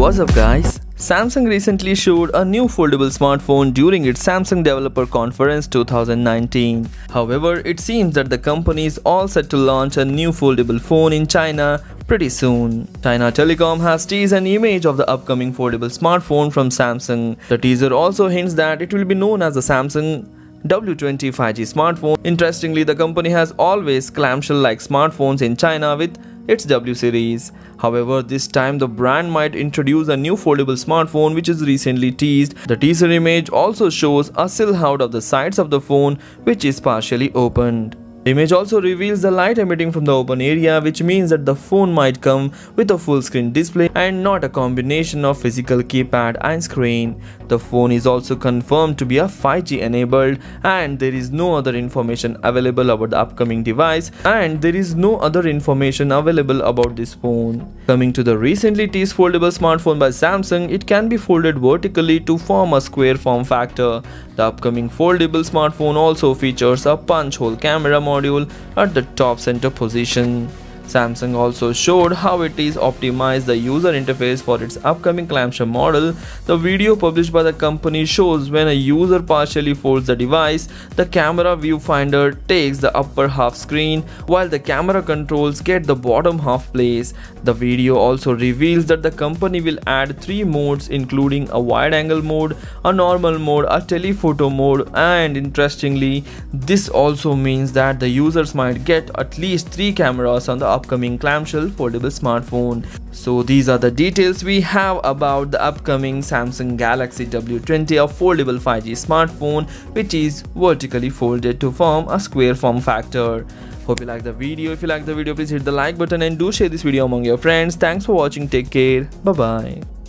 What's up guys? Samsung recently showed a new foldable smartphone during its Samsung Developer Conference 2019. However, it seems that the company is all set to launch a new foldable phone in China pretty soon. China Telecom has teased an image of the upcoming foldable smartphone from Samsung. The teaser also hints that it will be known as the Samsung W20 5G smartphone. Interestingly, the company has always clamshell-like smartphones in China with its W series. However, this time the brand might introduce a new foldable smartphone which is recently teased. The teaser image also shows a silhouette of the sides of the phone which is partially opened. The image also reveals the light emitting from the open area which means that the phone might come with a full screen display and not a combination of physical keypad and screen. The phone is also confirmed to be a 5G enabled and there is no other information available about the upcoming device and there is no other information available about this phone. Coming to the recently teased foldable smartphone by Samsung, it can be folded vertically to form a square form factor. The upcoming foldable smartphone also features a punch hole camera module at the top center position. Samsung also showed how it is optimized the user interface for its upcoming clamshell model. The video published by the company shows when a user partially folds the device, the camera viewfinder takes the upper half screen while the camera controls get the bottom half place. The video also reveals that the company will add three modes including a wide angle mode, a normal mode, a telephoto mode and interestingly this also means that the users might get at least three cameras on the upcoming clamshell foldable smartphone. So these are the details we have about the upcoming Samsung Galaxy W20 a foldable 5G smartphone which is vertically folded to form a square form factor. Hope you like the video. If you like the video please hit the like button and do share this video among your friends. Thanks for watching. Take care. Bye bye.